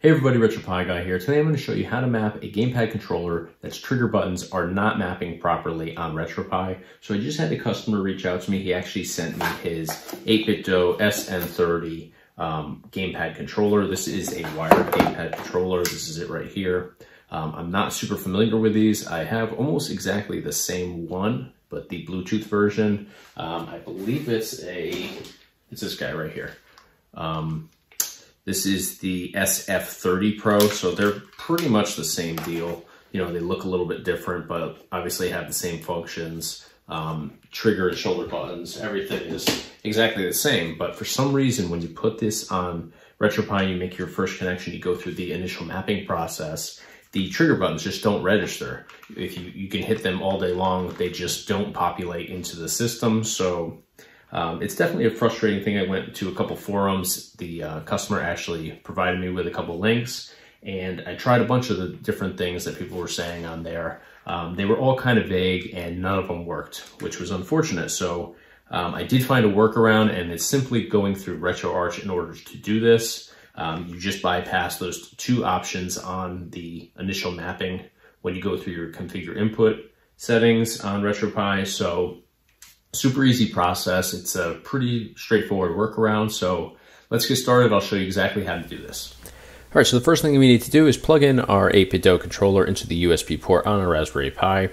Hey everybody, RetroPie Guy here. Today I'm going to show you how to map a gamepad controller that's trigger buttons are not mapping properly on RetroPie. So I just had a customer reach out to me. He actually sent me his 8BitDo SN30 um, gamepad controller. This is a wired gamepad controller. This is it right here. Um, I'm not super familiar with these. I have almost exactly the same one, but the Bluetooth version. Um, I believe it's a, it's this guy right here. Um, this is the SF30 Pro, so they're pretty much the same deal. You know, they look a little bit different, but obviously have the same functions. Um, trigger and shoulder buttons, everything is exactly the same. But for some reason, when you put this on RetroPie, you make your first connection, you go through the initial mapping process, the trigger buttons just don't register. If you, you can hit them all day long, they just don't populate into the system. So um, it's definitely a frustrating thing. I went to a couple forums. The uh, customer actually provided me with a couple links and I tried a bunch of the different things that people were saying on there. Um, they were all kind of vague and none of them worked, which was unfortunate. So um, I did find a workaround and it's simply going through RetroArch in order to do this. Um, you just bypass those two options on the initial mapping when you go through your configure input settings on RetroPie. So super easy process. It's a pretty straightforward workaround. So let's get started. I'll show you exactly how to do this. All right, so the first thing we need to do is plug in our 8BitDo controller into the USB port on our Raspberry Pi.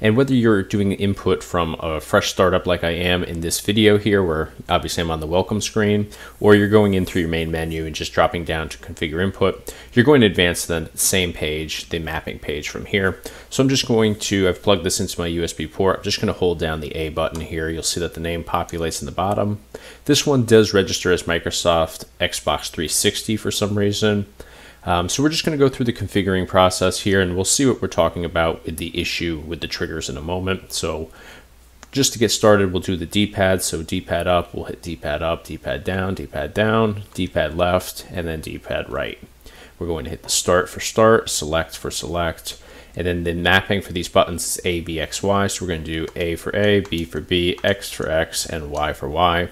And whether you're doing input from a fresh startup like I am in this video here, where obviously I'm on the welcome screen, or you're going in through your main menu and just dropping down to configure input, you're going to advance to the same page, the mapping page from here. So I'm just going to, I've plugged this into my USB port, I'm just going to hold down the A button here. You'll see that the name populates in the bottom. This one does register as Microsoft Xbox 360 for some reason. Um, so we're just going to go through the configuring process here and we'll see what we're talking about with the issue with the triggers in a moment. So just to get started, we'll do the D-pad. So D-pad up, we'll hit D-pad up, D-pad down, D-pad down, D-pad left, and then D-pad right. We're going to hit the start for start, select for select, and then the mapping for these buttons is A, B, X, Y. So we're going to do A for A, B for B, X for X, and Y for Y.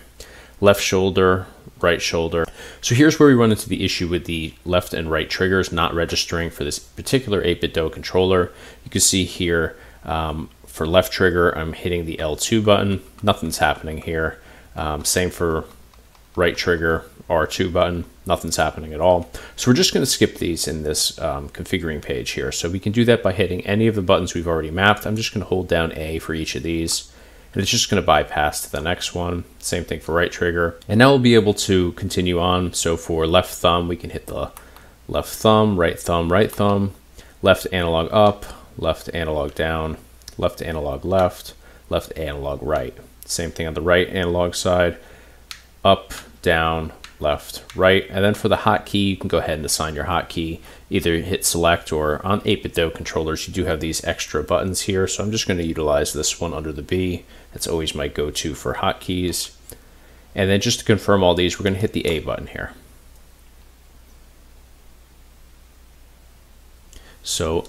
Left shoulder, right shoulder. So here's where we run into the issue with the left and right triggers not registering for this particular 8BitDo controller. You can see here um, for left trigger, I'm hitting the L2 button. Nothing's happening here. Um, same for right trigger, R2 button. Nothing's happening at all. So we're just going to skip these in this um, configuring page here. So we can do that by hitting any of the buttons we've already mapped. I'm just going to hold down A for each of these and it's just going to bypass to the next one. Same thing for right trigger. And now we'll be able to continue on. So for left thumb, we can hit the left thumb, right thumb, right thumb, left analog up, left analog down, left analog left, left analog right. Same thing on the right analog side, up, down, left, right. And then for the hotkey, you can go ahead and assign your hotkey. Either hit select or on 8BitDo controllers, you do have these extra buttons here. So I'm just going to utilize this one under the B. That's always my go-to for hotkeys. And then just to confirm all these, we're going to hit the A button here. So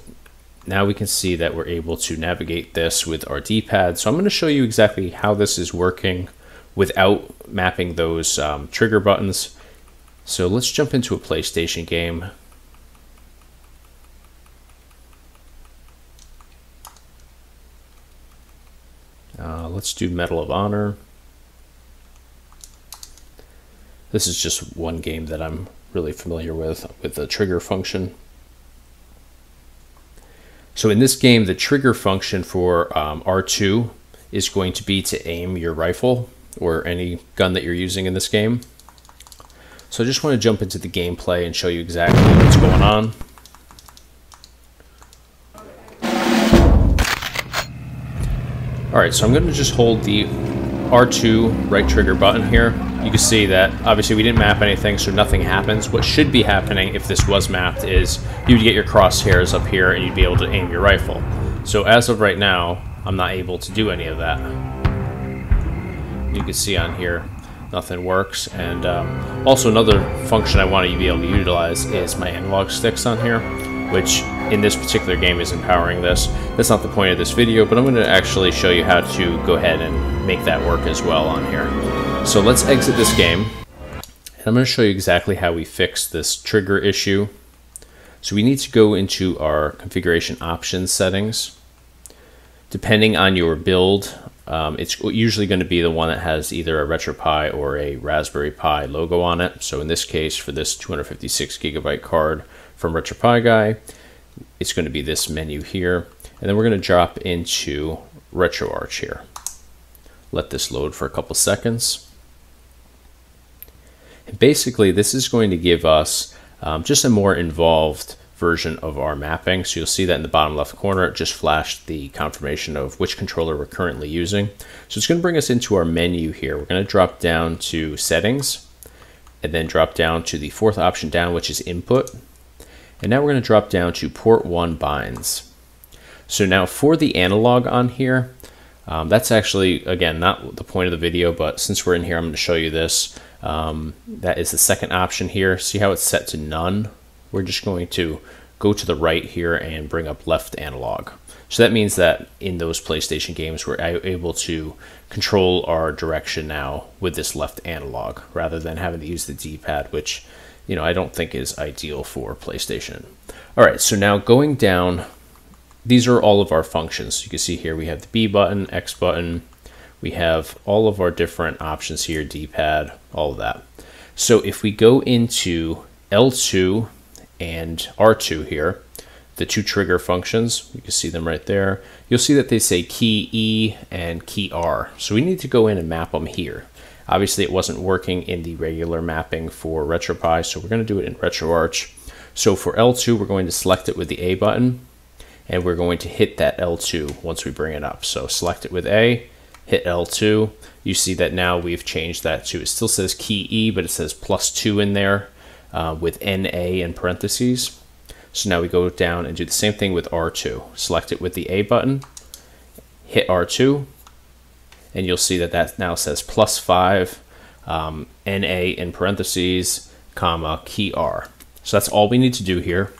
now we can see that we're able to navigate this with our D-pad. So I'm going to show you exactly how this is working without mapping those um, trigger buttons. So let's jump into a PlayStation game. Uh, let's do Medal of Honor. This is just one game that I'm really familiar with, with the trigger function. So in this game, the trigger function for um, R2 is going to be to aim your rifle or any gun that you're using in this game. So I just want to jump into the gameplay and show you exactly what's going on. Alright, so I'm going to just hold the R2 right trigger button here. You can see that obviously we didn't map anything, so nothing happens. What should be happening if this was mapped is you would get your crosshairs up here and you'd be able to aim your rifle. So as of right now, I'm not able to do any of that you can see on here nothing works and um, also another function I want to be able to utilize is my analog sticks on here which in this particular game is empowering this. That's not the point of this video, but I'm going to actually show you how to go ahead and make that work as well on here. So let's exit this game. And I'm going to show you exactly how we fix this trigger issue So we need to go into our configuration options settings. Depending on your build, um, it's usually going to be the one that has either a RetroPie or a Raspberry Pi logo on it. So in this case, for this 256 gigabyte card from RetroPie Guy, it's going to be this menu here. And then we're going to drop into RetroArch here. Let this load for a couple seconds. And basically, this is going to give us um, just a more involved version of our mapping. So you'll see that in the bottom left corner, it just flashed the confirmation of which controller we're currently using. So it's going to bring us into our menu here. We're going to drop down to settings and then drop down to the fourth option down, which is input. And now we're going to drop down to port one binds. So now for the analog on here, um, that's actually, again, not the point of the video, but since we're in here, I'm going to show you this. Um, that is the second option here. See how it's set to none? We're just going to go to the right here and bring up left analog. So that means that in those PlayStation games, we're able to control our direction now with this left analog rather than having to use the D-pad, which, you know, I don't think is ideal for PlayStation. All right, so now going down, these are all of our functions. You can see here we have the B button, X button, we have all of our different options here, D-pad, all of that. So if we go into L2 and R2 here, the two trigger functions, you can see them right there. You'll see that they say key E and key R. So we need to go in and map them here. Obviously it wasn't working in the regular mapping for RetroPie, so we're gonna do it in RetroArch. So for L2, we're going to select it with the A button, and we're going to hit that L2 once we bring it up. So select it with A, hit L2, you see that now we've changed that to, it still says key E, but it says plus two in there uh, with NA in parentheses. So now we go down and do the same thing with R2. Select it with the A button, hit R2, and you'll see that that now says plus five, um, NA in parentheses, comma, key R. So that's all we need to do here.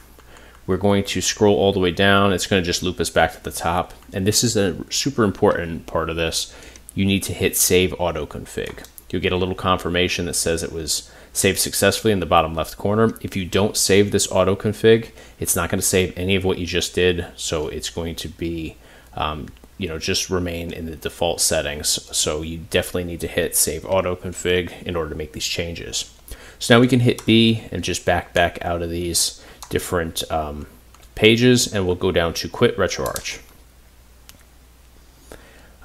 We're going to scroll all the way down. It's going to just loop us back to the top. And this is a super important part of this. You need to hit Save Auto Config. You'll get a little confirmation that says it was saved successfully in the bottom left corner. If you don't save this auto config, it's not going to save any of what you just did. So it's going to be, um, you know, just remain in the default settings. So you definitely need to hit save auto config in order to make these changes. So now we can hit B and just back back out of these different um, pages and we'll go down to quit RetroArch.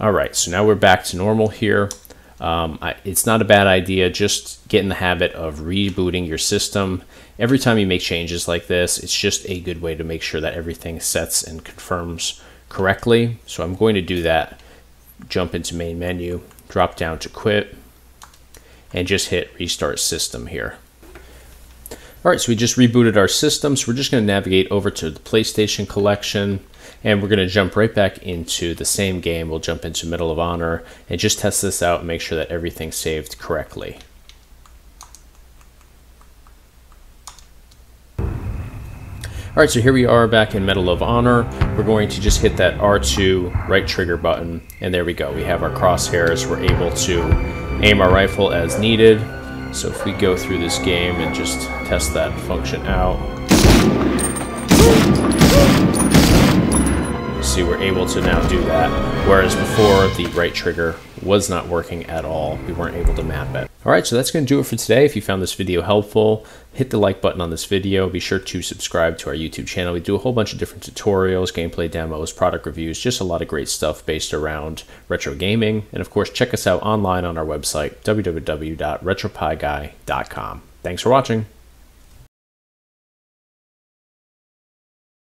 All right, so now we're back to normal here. Um, I, it's not a bad idea. Just get in the habit of rebooting your system. Every time you make changes like this, it's just a good way to make sure that everything sets and confirms correctly. So I'm going to do that. Jump into main menu, drop down to quit, and just hit restart system here. All right, so we just rebooted our system. So we're just going to navigate over to the PlayStation collection and we're going to jump right back into the same game. We'll jump into Medal of Honor and just test this out and make sure that everything's saved correctly. All right, so here we are back in Medal of Honor. We're going to just hit that R2 right trigger button, and there we go. We have our crosshairs. We're able to aim our rifle as needed. So if we go through this game and just test that function out, see we're able to now do that, whereas before the right trigger was not working at all. We weren't able to map it. All right, so that's going to do it for today. If you found this video helpful, hit the like button on this video. Be sure to subscribe to our YouTube channel. We do a whole bunch of different tutorials, gameplay demos, product reviews, just a lot of great stuff based around retro gaming. And of course, check us out online on our website, www.retropieguy.com. Thanks for watching.